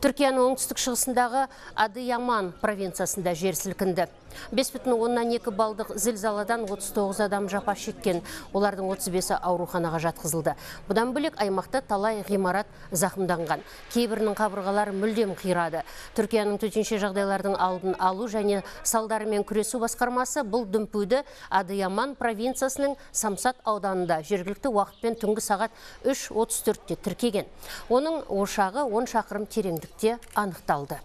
Түркияның оңтүстік шығысындағы Адыяман провинциясында жер сілкінді. 5,2 балдық зілзаладан 39 адам жапа шеккен. Олардың 35-і ауруханаға жатқызылды. Бұдан бөлек аймақта талай ғимарат зақымданған. Кейбірінің қабырғалары мүлдем қирады. Түркияның төтенше жағдайлардың алдын алу және салдарымен күресу басқармасы бұл дүмпуді Адыяман провинциясының Самсат ауданында жергілікті уақытпен түнгі сағат 3.34-те тіркеген. Оның ошағы 10 шақырым тереңдікте анықталды.